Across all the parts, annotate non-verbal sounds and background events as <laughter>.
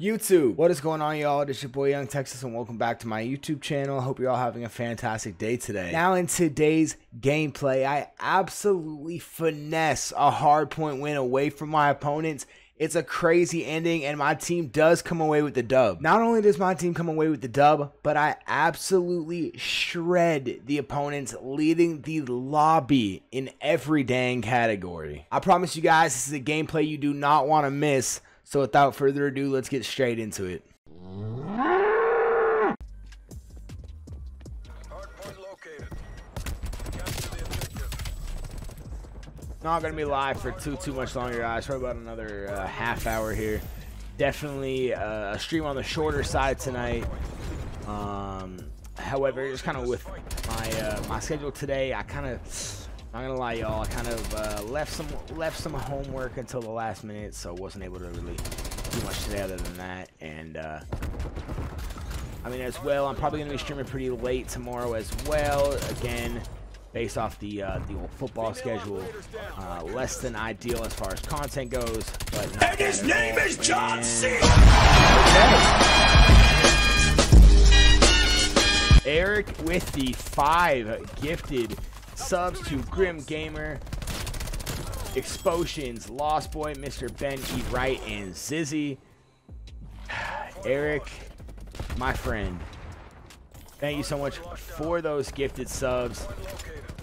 YouTube, what is going on, y'all? This is your boy Young Texas, and welcome back to my YouTube channel. I hope you're all having a fantastic day today. Now, in today's gameplay, I absolutely finesse a hard point win away from my opponents. It's a crazy ending, and my team does come away with the dub. Not only does my team come away with the dub, but I absolutely shred the opponents, leading the lobby in every dang category. I promise you guys, this is a gameplay you do not want to miss. So without further ado, let's get straight into it. Not gonna be live for too too much longer, guys. For about another uh, half hour here. Definitely uh, a stream on the shorter side tonight. Um, however, just kind of with my uh, my schedule today, I kind of not gonna lie, y'all. I kind of uh, left some left some homework until the last minute, so wasn't able to really do much today other than that. And uh, I mean, as well, I'm probably gonna be streaming pretty late tomorrow as well. Again, based off the uh, the old football schedule, uh, less than ideal as far as content goes. But and his name is John C. Eric with the five gifted subs to Grim Gamer, Explosions, Lost Boy, Mr. Ben E. Wright, and Zizzy. <sighs> Eric, my friend, thank you so much for those gifted subs.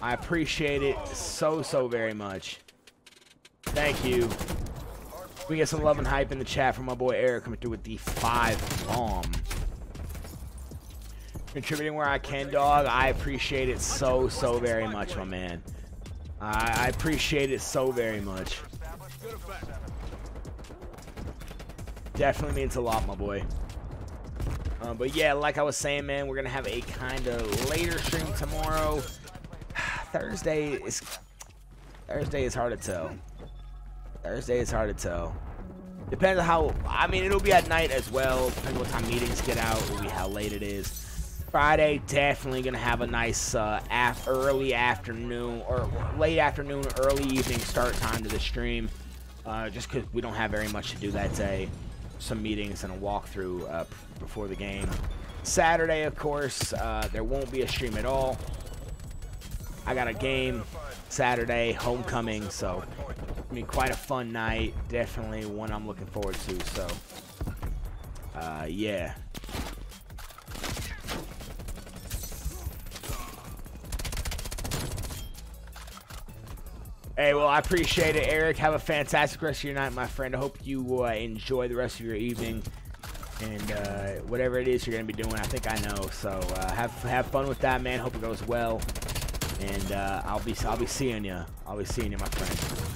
I appreciate it so, so very much. Thank you. We get some love and hype in the chat from my boy Eric coming through with the five bomb contributing where I can, dog. I appreciate it so, so very much, my man. I, I appreciate it so very much. Definitely means a lot, my boy. Uh, but yeah, like I was saying, man, we're gonna have a kind of later stream tomorrow. <sighs> Thursday is Thursday is hard to tell. Thursday is hard to tell. Depends on how. I mean, it'll be at night as well. Depends on what time meetings get out. Will be how late it is. Friday, definitely going to have a nice uh, af early afternoon or late afternoon, early evening start time to the stream. Uh, just because we don't have very much to do that day. Some meetings and a walkthrough uh, before the game. Saturday, of course, uh, there won't be a stream at all. I got a game Saturday, homecoming, so I mean, quite a fun night. Definitely one I'm looking forward to. So, uh, yeah. Hey, well, I appreciate it, Eric. Have a fantastic rest of your night, my friend. I hope you uh, enjoy the rest of your evening and uh, whatever it is you're going to be doing. I think I know. So uh, have have fun with that, man. Hope it goes well. And uh, I'll be I'll be seeing you. I'll be seeing you, my friend.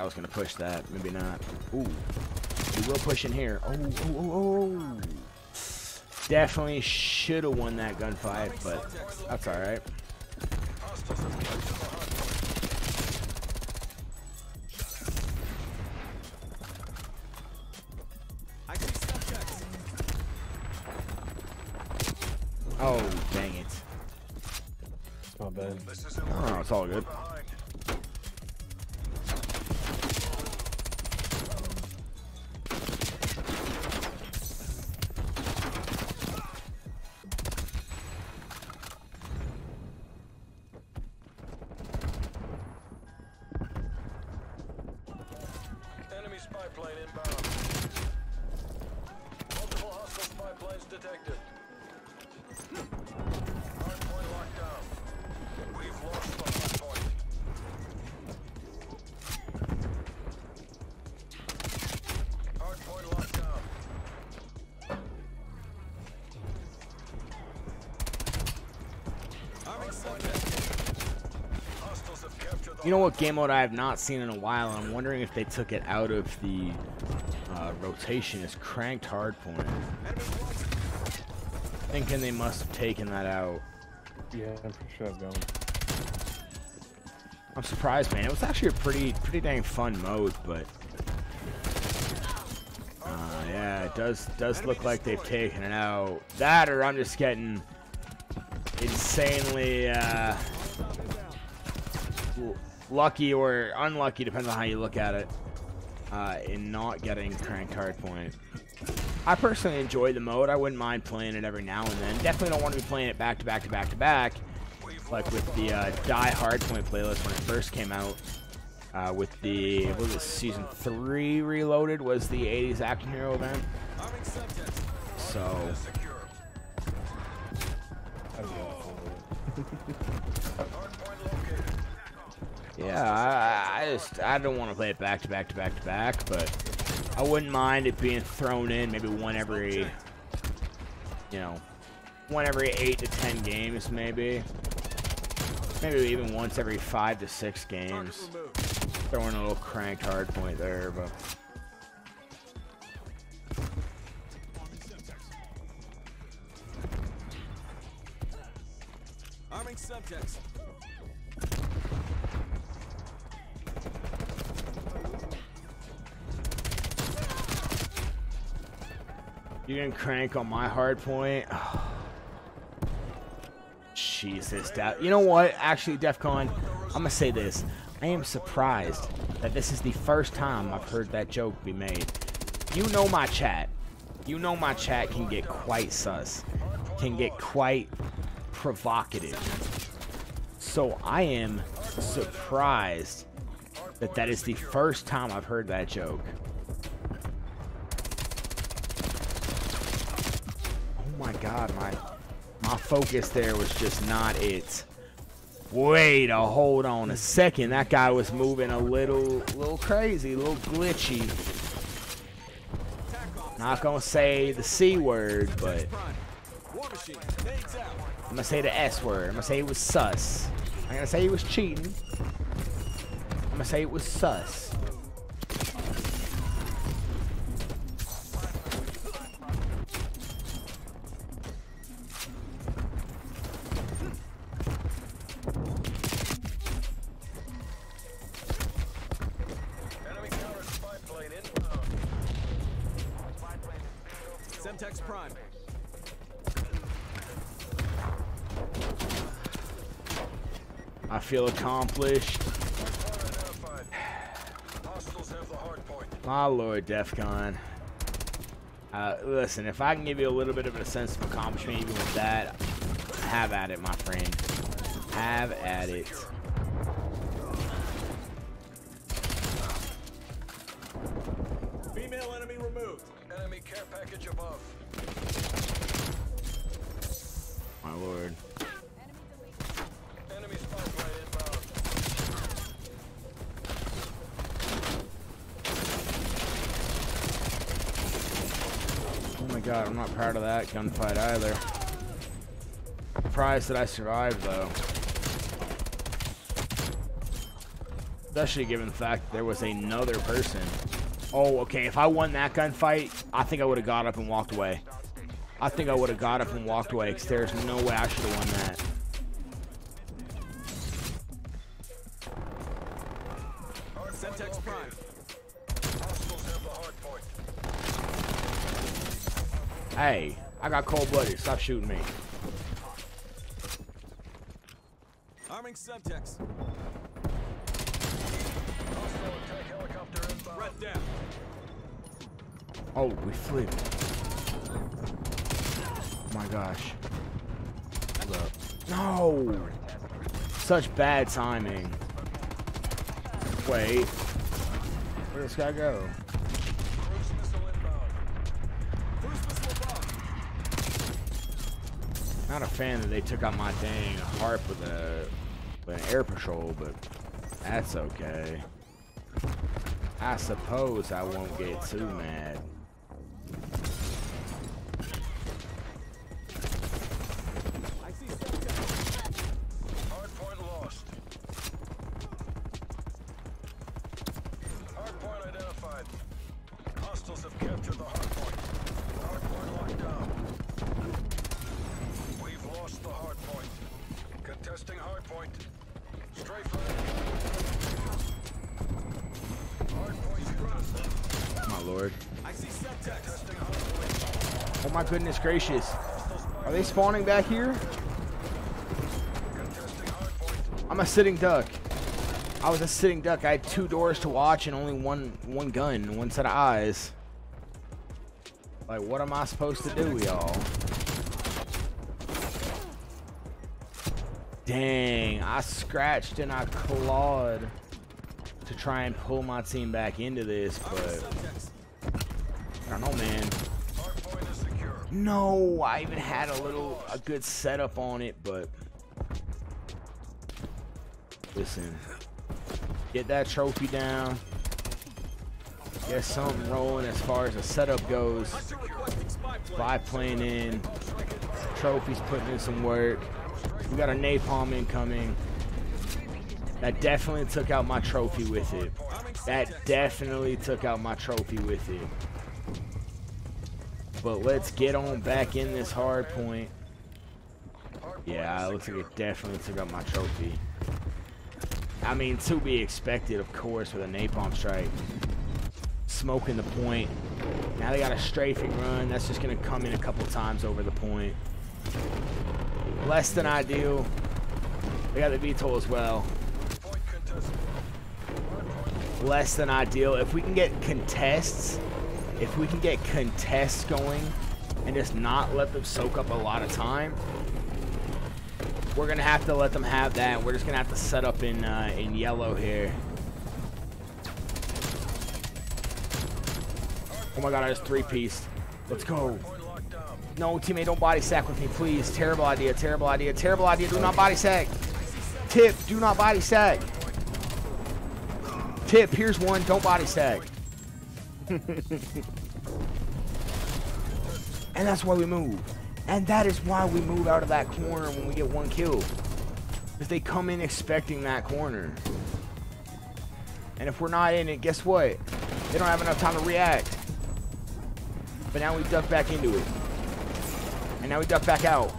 I was going to push that. Maybe not. Ooh. We will push in here. Oh, oh, oh, oh. Definitely should have won that gunfight, but that's alright. Oh, dang it. It's not bad. Oh, it's all good. You know what game mode I have not seen in a while, I'm wondering if they took it out of the uh, rotation, is cranked hardpoint. Thinking they must have taken that out. Yeah, I'm pretty sure I've gone. I'm surprised, man. It was actually a pretty, pretty dang fun mode, but uh, yeah, it does does look like they've taken it out. That, or I'm just getting insanely uh, lucky or unlucky, depends on how you look at it, uh, in not getting cranked hardpoint. I personally enjoy the mode. I wouldn't mind playing it every now and then. Definitely don't want to be playing it back to back to back to back, like with the uh, Die Hardpoint playlist when it first came out. Uh, with the what was it, season three reloaded was the 80s action hero event. So <laughs> <laughs> yeah, I, I just I don't want to play it back to back to back to back, but I wouldn't mind it being thrown in maybe one every, you know, one every eight to ten games, maybe. Maybe even once every five to six games. Throwing a little cranked hard point there, but. Arming Semtex. You can crank on my hard point. <sighs> Jesus, that. You know what? Actually, DEFCON, I'm gonna say this. I am surprised that this is the first time I've heard that joke be made. You know my chat. You know my chat can get quite sus. Can get quite provocative. So I am surprised that that is the first time I've heard that joke. my god, my my focus there was just not it. Wait a hold on a second. That guy was moving a little little crazy, a little glitchy. Not gonna say the C word, but I'm gonna say the S word. I'm gonna say it was sus. I'm gonna say he was cheating. I'm gonna say it was sus. I feel accomplished. My lord, DEFCON. Uh, listen, if I can give you a little bit of a sense of accomplishment even with that, have at it, my friend. Have at it. Female enemy removed. Enemy care package above. My lord. God, I'm not proud of that gunfight either. Surprised that I survived though. Especially given the fact that there was another person. Oh, okay, if I won that gunfight, I think I would have got up and walked away. I think I would have got up and walked away because there's no way I should have won that. Hey, I got cold-blooded. Stop shooting me. Arming Semtex. Oh, we flew. Oh my gosh. Up. No! Such bad timing. Wait. Where'd this guy go? Not a fan that they took out my dang HARP with a with an air patrol, but that's okay. I suppose I won't get too mad. Oh my goodness gracious. Are they spawning back here? I'm a sitting duck. I was a sitting duck. I had two doors to watch and only one one gun, one set of eyes. Like, what am I supposed to do, y'all? Dang, I scratched and I clawed to try and pull my team back into this, but don't know, man. No, I even had a little, a good setup on it, but listen, get that trophy down. Get something rolling as far as the setup goes. Spy plane in, trophies putting in some work. We got a napalm incoming. That definitely took out my trophy with it. That definitely took out my trophy with it. But let's get on back in this hard point. Yeah, it looks like it definitely took out my trophy. I mean, to be expected, of course, with a napalm strike. Smoking the point. Now they got a strafing run. That's just going to come in a couple times over the point. Less than ideal. They got the VTOL as well. Less than ideal. If we can get contests, if we can get contests going and just not let them soak up a lot of time, we're gonna have to let them have that. We're just gonna have to set up in uh, in yellow here. Oh my god, I just three pieced. Let's go. No, teammate, don't body sack with me, please. Terrible idea, terrible idea, terrible idea. Do not body sack. Tip, do not body sack. Tip, here's one, don't body sack. <laughs> and that's why we move. And that is why we move out of that corner when we get one kill. Because they come in expecting that corner. And if we're not in it, guess what? They don't have enough time to react. But now we duck back into it. And now we duck back out.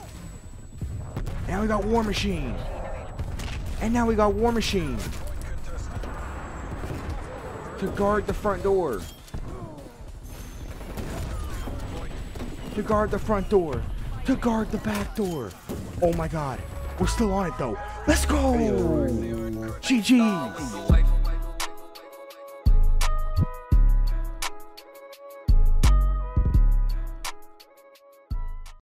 Now we got War Machine. And now we got War Machine. To guard the front door. To guard the front door. To guard the back door. Oh my god. We're still on it though. Let's go. GG.